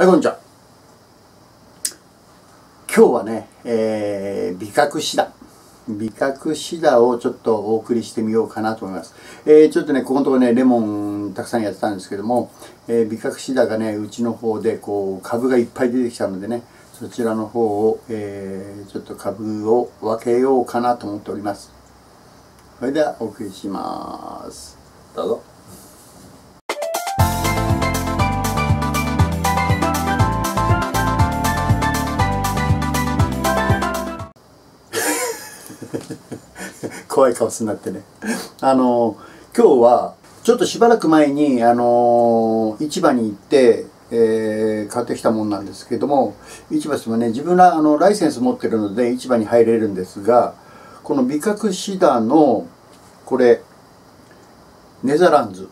はい、こんにちは。今日はね、えー、美覚シダ。美覚シダをちょっとお送りしてみようかなと思います。えー、ちょっとね、ここのところね、レモンたくさんやってたんですけども、えー、美覚シダがね、うちの方でこう、株がいっぱい出てきたのでね、そちらの方を、えー、ちょっと株を分けようかなと思っております。それではお送りします。どうぞ。怖い顔すんなってね。あの、今日は、ちょっとしばらく前に、あの、市場に行って、えー、買ってきたもんなんですけども、市場でもね、自分ら、あの、ライセンス持ってるので、市場に入れるんですが、この美覚シダの、これ、ネザランズ。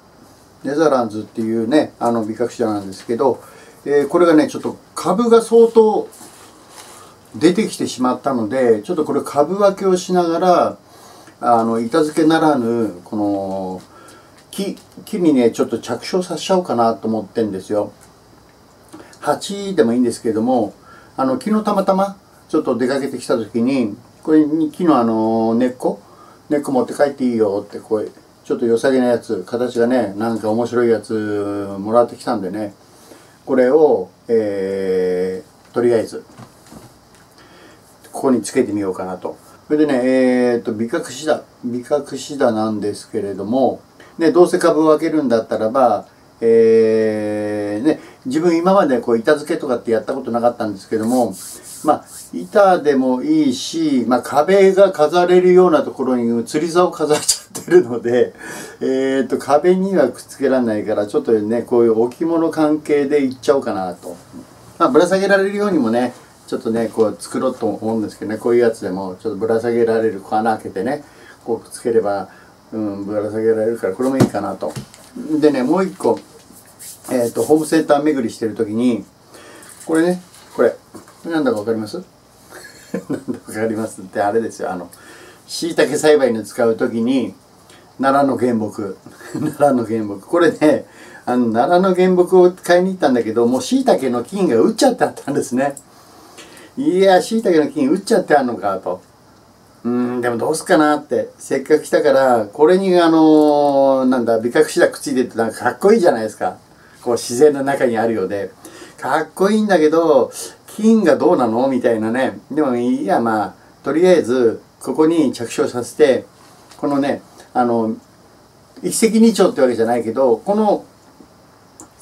ネザランズっていうね、あの美覚シダなんですけど、えー、これがね、ちょっと株が相当出てきてしまったので、ちょっとこれ株分けをしながら、あの板付けならぬこの木木にねちょっと着床させちゃおうかなと思ってんですよ。鉢でもいいんですけれどもあの昨日たまたまちょっと出かけてきた時にこれに木のあの根っこ根っこ持って帰っていいよってこうちょっと良さげなやつ形がねなんか面白いやつもらってきたんでねこれを、えー、とりあえずここにつけてみようかなと。それでね、えー、っと、美覚シダ、美覚シダなんですけれども、ね、どうせ株を分けるんだったらば、えー、ね、自分今までこう板付けとかってやったことなかったんですけども、まあ、板でもいいし、まあ、壁が飾れるようなところに吊り竿を飾っちゃってるので、えー、っと、壁にはくっつけられないから、ちょっとね、こういう置物関係でいっちゃおうかなと。まあ、ぶら下げられるようにもね、ちょっとねこう作ろうと思うんですけどねこういうやつでもちょっとぶら下げられる穴開けてねこうくっつければ、うん、ぶら下げられるからこれもいいかなと。でねもう一個えっ、ー、とホームセンター巡りしてる時にこれねこれなんだか分かります？なんだか分かりますってあれですよ。あのしいたけ栽培に使う時に奈良の原木 奈良の原木。これねあの奈良の原木を買いに行ったんだけどもうしいたけの菌が打っちゃってあったんですね。いや、しいたけの菌打っちゃってあんのかと。うん、でもどうすっかなって。せっかく来たから、これにあのー、なんだ、美覚シダくっついてってなんかかっこいいじゃないですか。こう自然の中にあるようで。かっこいいんだけど、菌がどうなのみたいなね。でもいや、まあ、とりあえず、ここに着床させて、このね、あの、一石二鳥ってわけじゃないけど、この、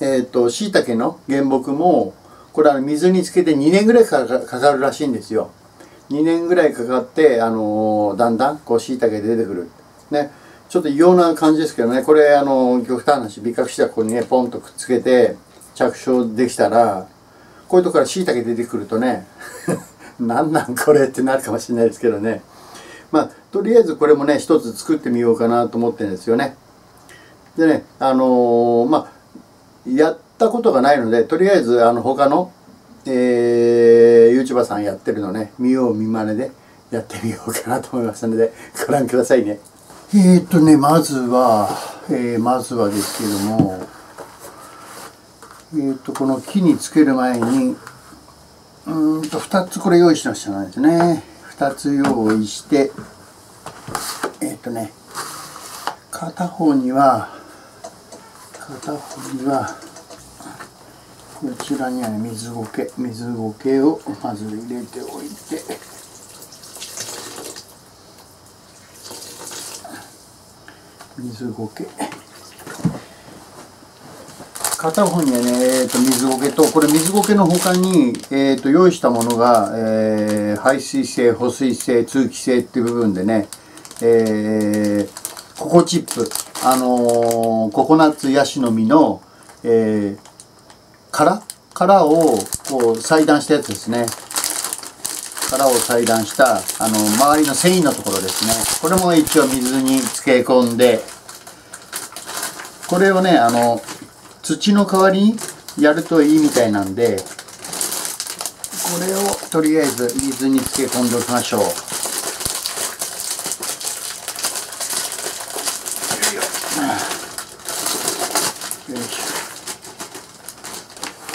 えっ、ー、と、椎茸の原木も、これは水につけて2年ぐらいかかるらしいんですよ。2年ぐらいかかって、あのー、だんだんこう椎茸出てくる。ね。ちょっと異様な感じですけどね。これあの極端な話美覚したここにねポンとくっつけて着床できたらこういうとこから椎茸出てくるとね なんなんこれってなるかもしれないですけどね。まあとりあえずこれもね一つ作ってみようかなと思ってるんですよね。でねあのー、まあやったことがないのでとりあえずあの他の、えー、YouTuber さんやってるのね見よう見まねでやってみようかなと思いますのでご覧くださいね。えー、っとねまずは、えー、まずはですけどもえー、っとこの木につける前にうんと2つこれ用意しましたですね2つ用意してえっとね片方には片方にはこちらにはね水苔水苔をまず入れておいて。水苔片方にはね、えー、と水苔とこれ水苔の他に、えー、と用意したものが、えー、排水性保水性通気性っていう部分でね、えー、ココチップあのー、ココナッツヤシの実の、えー、殻殻をこう裁断したやつですね。殻を裁断したあの周りの繊維のところですね。これも一応水に漬け込んでこれをねあの土の代わりにやるといいみたいなんでこれをとりあえず水に漬け込んでおきましょう。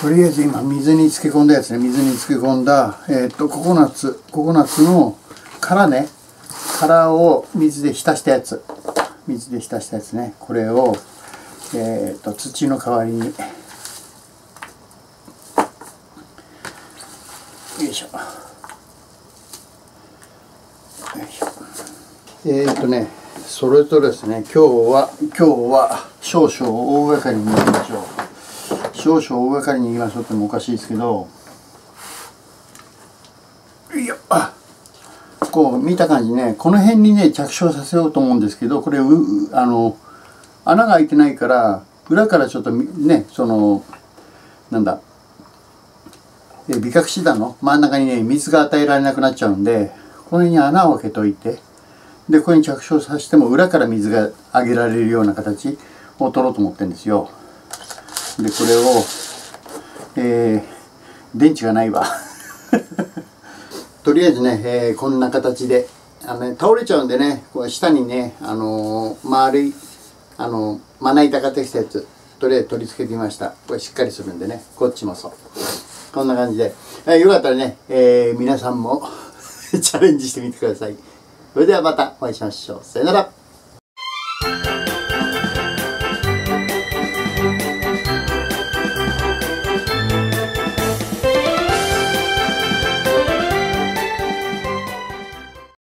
とりあえず今水に漬け込んだやつね。水に漬け込んだ、えー、っとココナッツ。ココナッツの殻ね。殻を水で浸したやつ。水で浸したやつね。これを、えー、っと土の代わりに。よいしょ。よいしょ。えー、っとねそれとですね今日は今日は少々大掛かりにいきましょう。少々大掛かりに言いましょうってもおかしいですけどいやこう見た感じねこの辺にね着床させようと思うんですけどこれうあの穴が開いてないから裏からちょっとねそのなんだえビカクシダの？真ん中にね水が与えられなくなっちゃうんでこの辺に穴を開けといてでこれに着床させても裏から水が上げられるような形を取ろうと思ってるんですよ。でこれをえー、電池がないわ。とりあえずね、えー、こんな形であの、ね、倒れちゃうんでねこう下にね、あのー、丸い、あのー、まな板ができたやつとりあえず取り付けてみました。これしっかりするんでねこっちもそう。こんな感じで、えー、よかったらね、えー、皆さんも チャレンジしてみてください。それではまたお会いしましょう。さよなら。